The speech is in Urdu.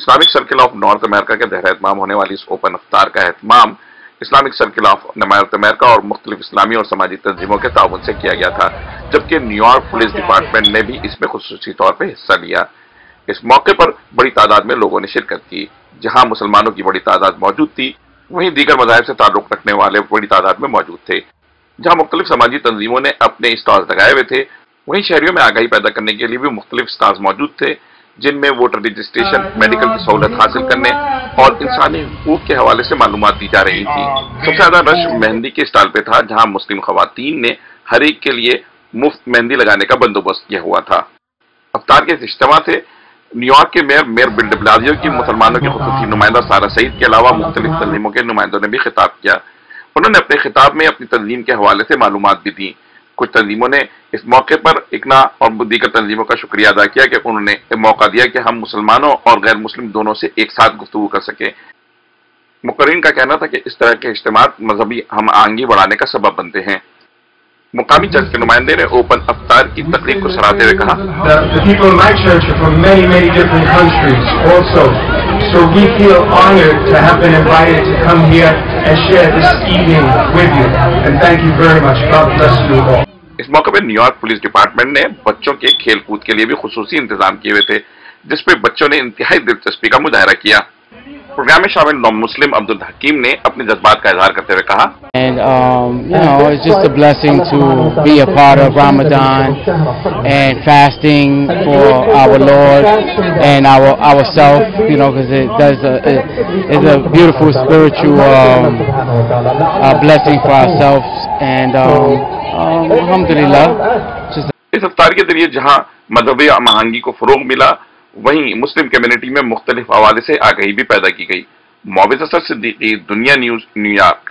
Islamic Circle of North America کے دہر اہتمام ہونے والی اس اوپن افطار کا اہتمام Islamic Circle of North America اور مختلف اسلامی اور سماجی تنظیموں کے تعاون سے کیا گیا تھا، جبکہ نیو یارک پولیس ڈپارٹمنٹ نے بھی اس میں خصوصی طور پہ حصہ لیا۔ اس موقع پر بڑی تعداد میں لوگوں نے شرکت کی، جہاں مسلمانوں کی بڑی تعداد موجود تھی۔ وہیں دیگر مذاہب سے تعلق رکھنے والے بڑی تعداد میں موجود تھے، جہاں مختلف سماجی تنظیموں نے اپنے اسٹالز لگائے ہوئے تھے۔ وہیں شہریوں میں آگاہی پیدا کرنے کے لیے بھی مختلف اسٹالز موجود تھے۔ جن میں ووٹر رجسٹریشن میڈیکل کی سہولت حاصل کرنے اور انسانی حقوق کے حوالے سے معلومات دی جا رہی تھی۔ سب سے زیادہ رش مہندی کے اسٹال پہ تھا جہاں مسلم خواتین نے ہر ایک کے لیے مفت مہندی لگانے کا بندوبست کیا ہوا تھا۔ افطار کے اجتماع سے نیو یارک کے mayor mayor Bill de Blasio کی مسلمانوں کے خصوصی نمائندہ سارا سعید کے علاوہ مختلف تنظیموں کے نمائندوں نے بھی خطاب کیا۔ انہوں نے اپنے خطاب میں اپنی تنظیم کے حوالے سے معلومات بھی دی کچھ تنظیموں نے اس موقع پر اکنا اور دیگر تنظیموں کا شکریہ ادا کیا کہ انہوں نے موقع دیا کہ ہم مسلمانوں اور غیر مسلم دونوں سے ایک ساتھ گفتگو کر سکیں مقررین کا کہنا تھا کہ اس طرح کے اجتماعات مذہبی ہم آہنگی بڑھانے کا سبب بنتے ہیں مقامی چرچ کے نمائندے نے اوپن افطار کی تقریب کو سراہتے ہوئے کہا So we feel honored to have been invited to come here and share this evening with you. And thank you very much. God bless you all. اس موقع پہ نیو یارک پولیس ڈپارٹمنٹ نے بچوں کے کھیل کود کے لیے بھی خصوصی انتظام کیے ہوئے تھے جس پہ بچوں نے انتہائی دلچسپی کا مظاہرہ کیا پروگرام میں شامل نام مسلم عبد الحکیم نے اپنے جذبات کا اظہار کرتے ہوئے کہا And, um, you know, it's just a blessing to be a part of Ramadan and fasting for our Lord and our ourself, you know, because it does a, it, it's a beautiful spiritual um, uh, blessing for ourselves. And um, الحمد للہ اس افطار کے ذریعے جہاں مذہبی آہنگی کو فروغ ملا، وہیں مسلم کمیونٹی میں مختلف حوالے سے آگہی بھی پیدا کی گئی۔ معاوض اثر صدیقی، دنیا نیوز، نیو یارک۔